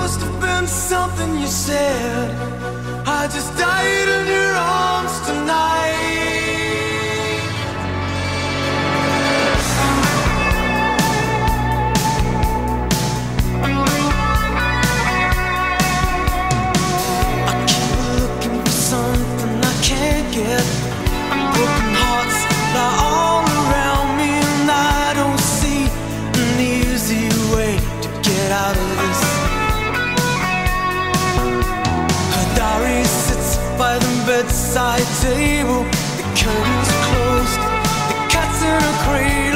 must have been something you said. I just died in your arms tonight. the bedside table. The curtains are closed. The cat's in a crate.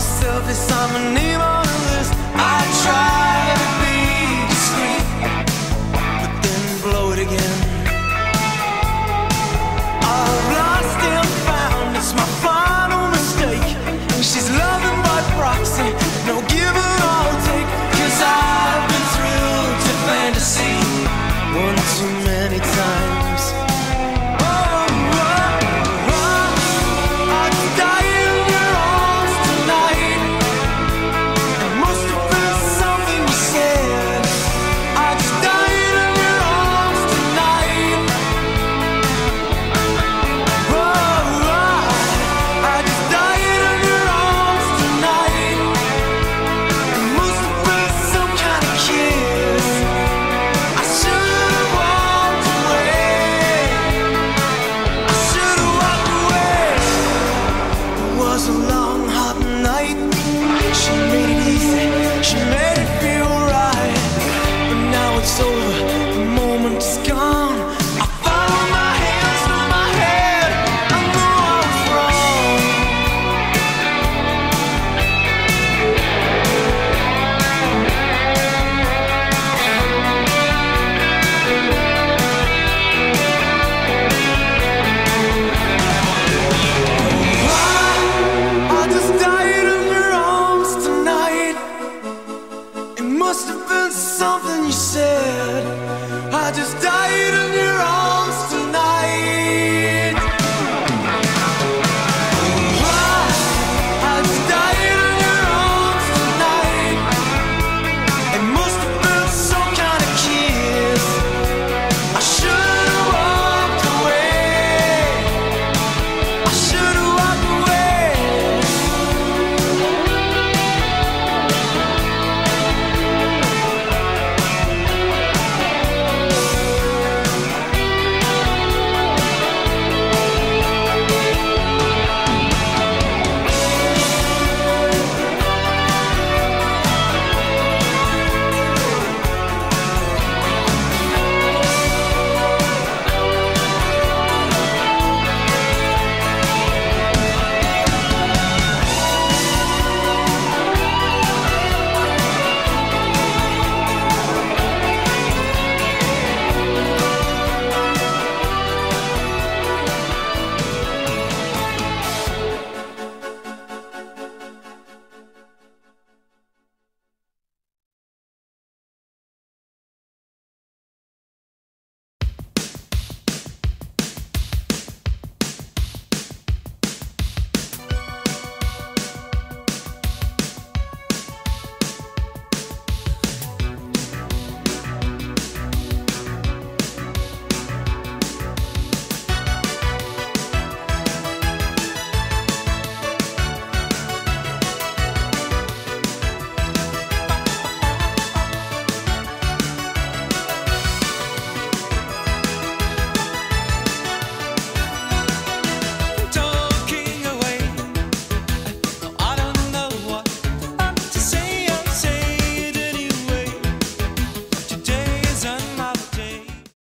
selfish, I'm an evil must have been something you said. I just died in you.